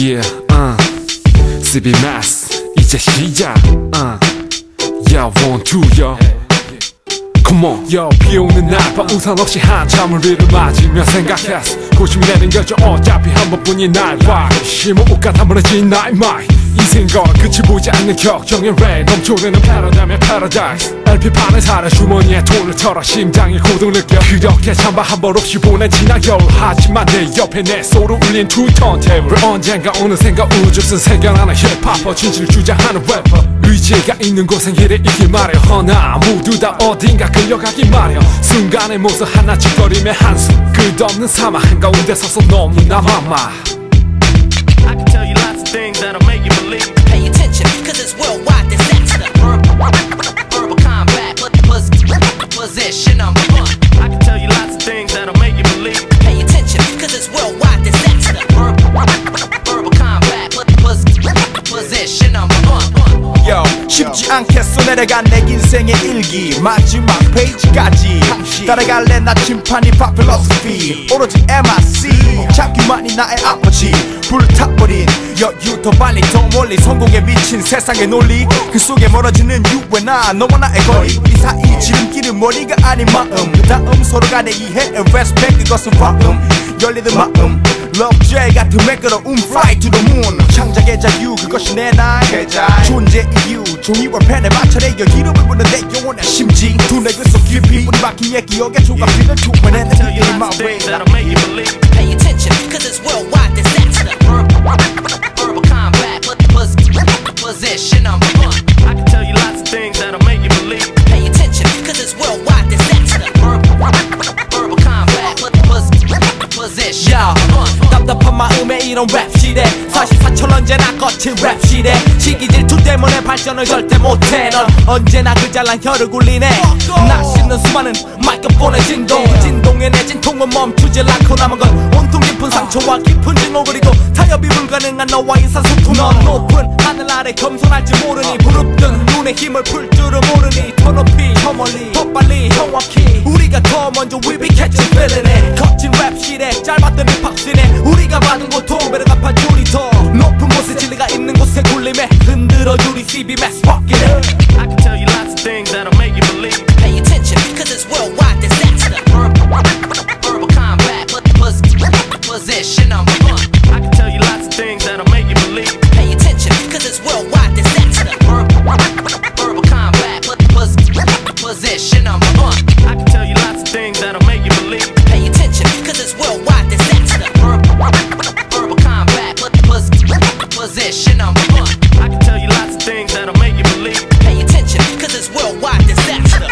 Yeah, uh, CBMAS 이제 시작 uh, Yeah, one, two, yeah. Come on, yo, 비 오는 날밤 우산 없이 한참을 위를 맞으며 생각했어. 고심되는 여자 어차피 한 번뿐인 날봐. 심어 옷가 다물어진 나의 마이 인생과 끝이 보이지 않는 격정의 레인 넘쳐흐르는 패러다임의 패러다이스 LP판에 살아 주머니에 돈을 털어 심장이 고동 느껴 그렇게 잠바 한번 없이 보낸 지난 겨울. 하지만 내 옆에 내 소로 울린 투 턴 테이블 언젠가 어느샌가 우주 쓴 세계하는 힙합퍼 진실을 주장하는 래퍼 의지가 있는 곳엔 길에 있길 마려 허나 모두 다 어딘가 끌려가기 마련. 순간의 모습 하나 짓거림의 한숨. 끝없는 사막 한가운데 서서 너무나 막마 쉽지 않겠어 내려간 내 인생의 일기. 마지막 페이지까지 따라갈래? 나 심판이 파 필로소피 오로지 MIC 자기만이 나의 아버지. 불타버린 여유 더 빨리 더 멀리. 성공에 미친 세상의 논리. 그 속에 멀어지는 유왜 나 너와 나의 거리. 이 사이 지름길은 머리가 아닌 마음. 그 다음 서로 간의 이해 and respect. 그것은 화음 열리는 마음 Love J 같은 매끄러움 Fly to the moon 창작의 자유 그것이 내 나의 존재 이유 종이와 펜에 맞춰 내 여기름을 부는 내 영혼의 심지 두뇌 그속 깊이 우리 박힌 옛 기억에 조각들을 투표내는 Tell you 그게 lots my of way things that'll make you believe. Pay attention, cause it's worldwide disaster. 이런 랩 시대. 44천 언제나 거친 랩 시대. 시기 질투 때문에 발전을 절대 못해. 넌 언제나 그 잘난 혀를 굴리네. 나 씹는 수많은 마이크폰의 진동. 그 진동에 내 진통은 멈추질 않고 남은 건 온통 깊은 상처와 깊은 증오 그리고 타협이 불가능한 너와 의사소통 넌 높은 하늘 아래 겸손할지 모르니 부릅뜬 눈에 힘을 풀 줄을 모르니 더 높이 더 멀리 더 빨리 정확히 우리가 더 먼저 we be catching feeling it 거친 랩 시대 짧았던 힙합 씬에 우리가 받은 고통 배를 갚아 줄이 더 높은 곳에 진리가 있는 곳에 굴림에 흔들어 줄이 CB I I can tell you lots of things that'll make you believe. Pay attention, cause it's worldwide disaster. Verbal, verbal combat, pos- pos- position number one. I can tell you lots of things that'll make you believe. Pay attention, cause it's worldwide disaster. Verbal, verbal combat, pos- position number one. I can tell you lots of things that'll make you believe. Pay attention, cause it's worldwide disaster.